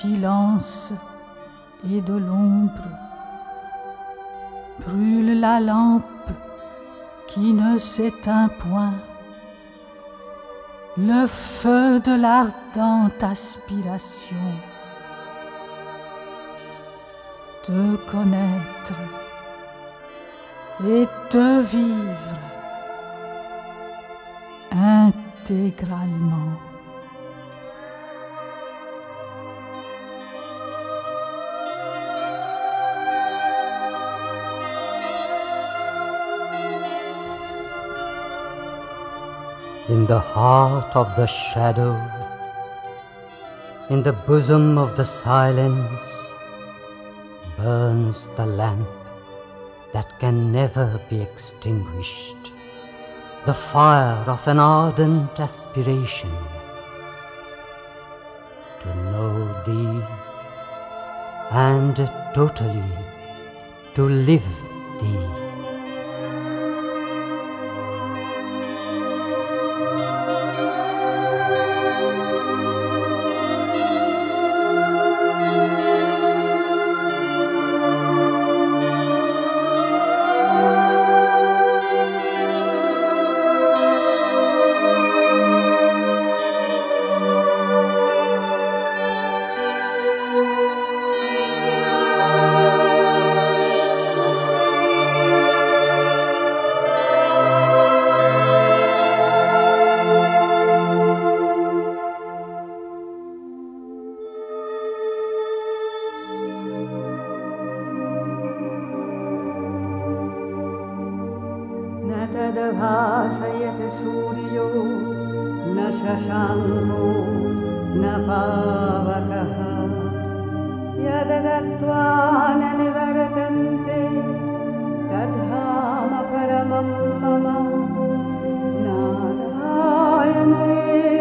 silence et de l'ombre. Brûle la lampe qui ne s'éteint point, le feu de l'ardente aspiration. Te connaître et te vivre intégralement. In the heart of the shadow, in the bosom of the silence, burns the lamp that can never be extinguished, the fire of an ardent aspiration to know thee and totally to live न शशाङ्को न पावकः। यद्गत्वा न निवर्तन्ते तद्धाम परमं मम। नारायणेवेदं